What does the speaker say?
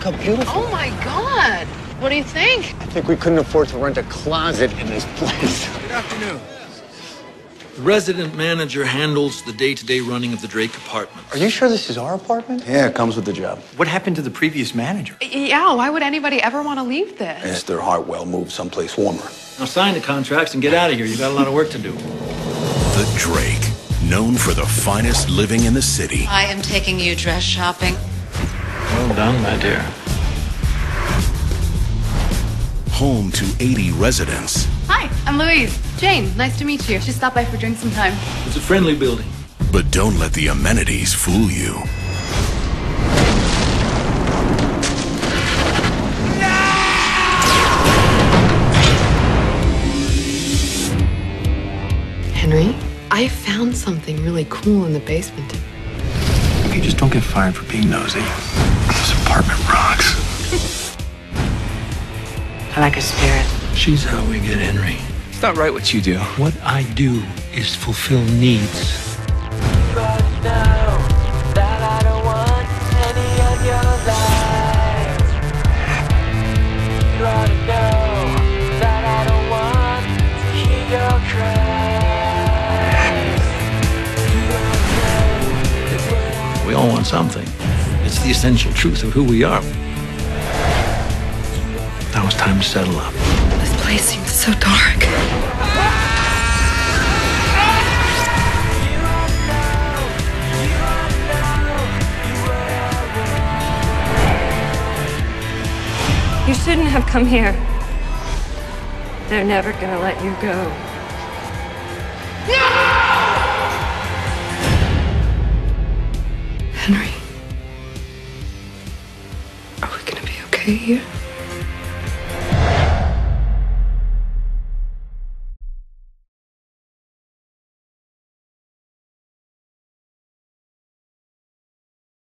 Look how beautiful. Oh my God. What do you think? I think we couldn't afford to rent a closet in this place. Good afternoon. The resident manager handles the day-to-day running of the Drake apartment. Are you sure this is our apartment? Yeah, it comes with the job. What happened to the previous manager? Yeah, why would anybody ever want to leave this? Mr. Hartwell moved someplace warmer. Now sign the contracts and get out of here. You got a lot of work to do. The Drake, known for the finest living in the city. I am taking you dress shopping. Well done, my dear. Home to 80 residents. Hi, I'm Louise. Jane, nice to meet you. She stop by for drinks sometime. It's a friendly building. But don't let the amenities fool you. Henry, I found something really cool in the basement. If you just don't get fired for being nosy, this apartment rocks. I like her spirit. She's how we get Henry. It's not right what you do. What I do is fulfill needs. We all want something. It's the essential truth of who we are. Now it's time to settle up. This place seems so dark. You shouldn't have come here. They're never gonna let you go. Henry, are we gonna be okay here?